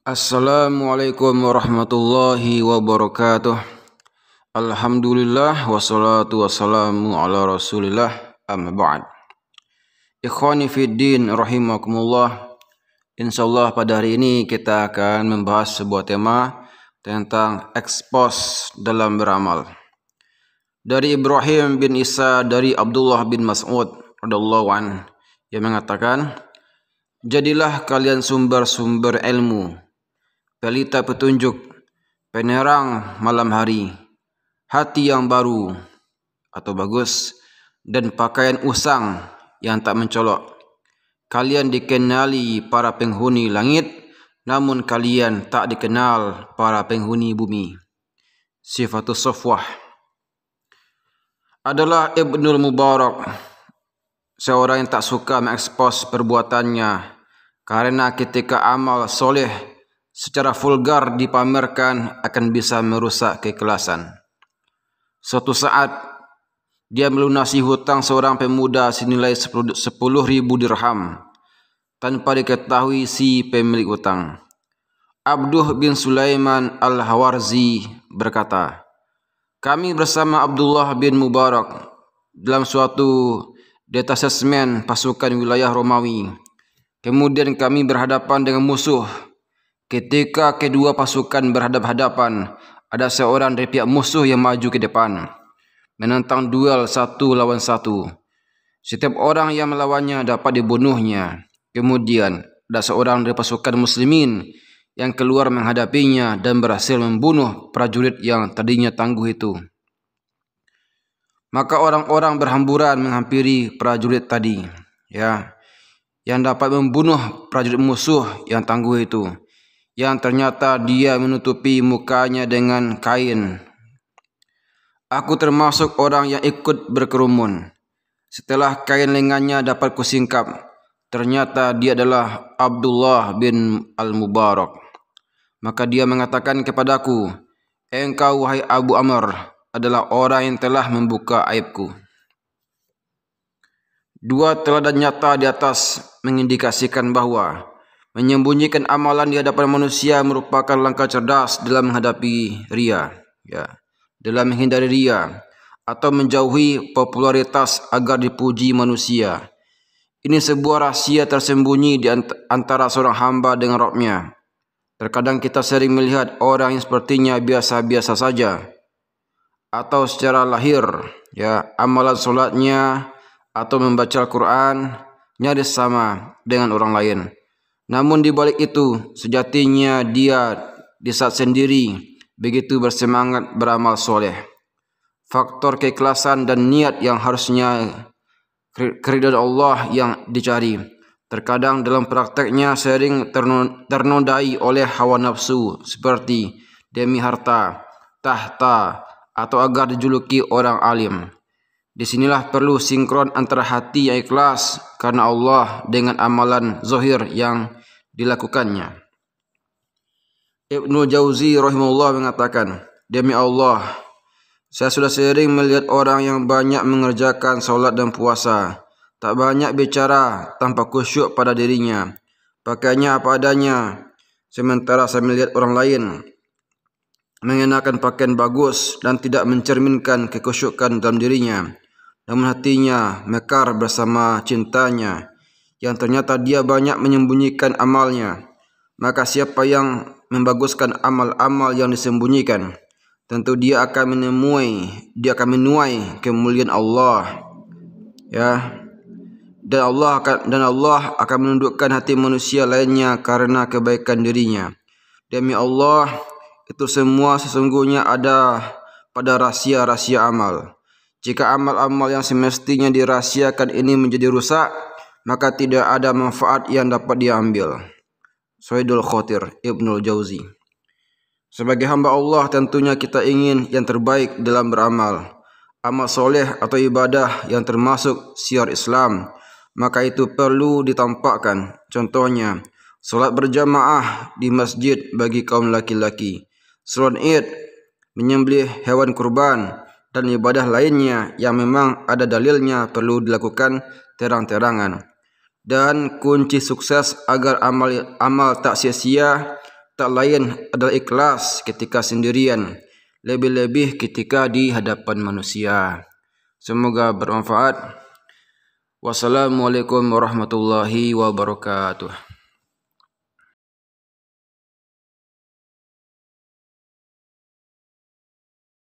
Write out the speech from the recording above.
Assalamualaikum warahmatullahi wabarakatuh. Alhamdulillah wassalatu wassalamu ala Rasulillah amma ba'd. Ikhwani fid din rahimakumullah. Insyaallah pada hari ini kita akan membahas sebuah tema tentang ekspos dalam beramal. Dari Ibrahim bin Isa dari Abdullah bin Mas'ud radhiyallahu an yang mengatakan, "Jadilah kalian sumber-sumber ilmu pelita petunjuk, penerang malam hari, hati yang baru atau bagus, dan pakaian usang yang tak mencolok. Kalian dikenali para penghuni langit, namun kalian tak dikenal para penghuni bumi. Sifatul Sofwah adalah Ibnul Mubarak, seorang yang tak suka mengekspos perbuatannya karena ketika amal soleh secara vulgar dipamerkan akan bisa merusak keikhlasan. Suatu saat dia melunasi hutang seorang pemuda senilai 10 ribu dirham tanpa diketahui si pemilik hutang. Abduh bin Sulaiman Al-Hawarzi berkata, kami bersama Abdullah bin Mubarak dalam suatu detasesmen pasukan wilayah Romawi. Kemudian kami berhadapan dengan musuh Ketika kedua pasukan berhadap-hadapan, ada seorang dari pihak musuh yang maju ke depan, menentang duel satu lawan satu. Setiap orang yang melawannya dapat dibunuhnya. Kemudian, ada seorang dari pasukan muslimin yang keluar menghadapinya dan berhasil membunuh prajurit yang tadinya tangguh itu. Maka orang-orang berhamburan menghampiri prajurit tadi, ya, yang dapat membunuh prajurit musuh yang tangguh itu yang ternyata dia menutupi mukanya dengan kain. Aku termasuk orang yang ikut berkerumun. Setelah kain lengannya dapat kusingkap, ternyata dia adalah Abdullah bin Al-Mubarak. Maka dia mengatakan kepadaku, Engkau wahai Abu Amr adalah orang yang telah membuka aibku. Dua teladan nyata di atas mengindikasikan bahwa menyembunyikan amalan di hadapan manusia merupakan langkah cerdas dalam menghadapi ria ya. Dalam menghindari ria atau menjauhi popularitas agar dipuji manusia. Ini sebuah rahasia tersembunyi di antara seorang hamba dengan Rabbnya terkadang kita sering melihat orang yang sepertinya biasa-biasa saja atau secara lahir ya amalan solatnya atau membaca Al-Quran nyaris sama dengan orang lain namun di balik itu, sejatinya dia di saat sendiri begitu bersemangat beramal soleh. Faktor keikhlasan dan niat yang harusnya keridhaan Allah yang dicari. Terkadang dalam prakteknya sering ternodai oleh hawa nafsu seperti demi harta, tahta, atau agar dijuluki orang alim. Di sinilah perlu sinkron antara hati yang ikhlas karena Allah dengan amalan zohir yang dilakukannya. Ibnu Jauzi rahimahullah mengatakan, Demi Allah, saya sudah sering melihat orang yang banyak mengerjakan salat dan puasa, tak banyak bicara tanpa khusyuk pada dirinya, pakainya apa adanya, sementara saya melihat orang lain mengenakan pakaian bagus dan tidak mencerminkan kekhusyukan dalam dirinya, namun hatinya mekar bersama cintanya yang ternyata dia banyak menyembunyikan amalnya. Maka siapa yang membaguskan amal-amal yang disembunyikan, tentu dia akan menemui, dia akan menuai kemuliaan Allah. Ya. Dan Allah akan dan Allah akan menundukkan hati manusia lainnya karena kebaikan dirinya. Demi Allah, itu semua sesungguhnya ada pada rahasia-rahasia amal. Jika amal-amal yang semestinya dirahasiakan ini menjadi rusak, maka tidak ada manfaat yang dapat diambil. Suhaidul Khotir Ibnul Jauzi Sebagai hamba Allah tentunya kita ingin yang terbaik dalam beramal. Amal soleh atau ibadah yang termasuk siar Islam. Maka itu perlu ditampakkan. Contohnya, solat berjamaah di masjid bagi kaum laki-laki. Solat id, menyembelih hewan kurban, dan ibadah lainnya yang memang ada dalilnya perlu dilakukan terang-terangan dan kunci sukses agar amal amal tak sia-sia tak lain adalah ikhlas ketika sendirian, lebih-lebih ketika di hadapan manusia. Semoga bermanfaat. Wassalamualaikum warahmatullahi wabarakatuh.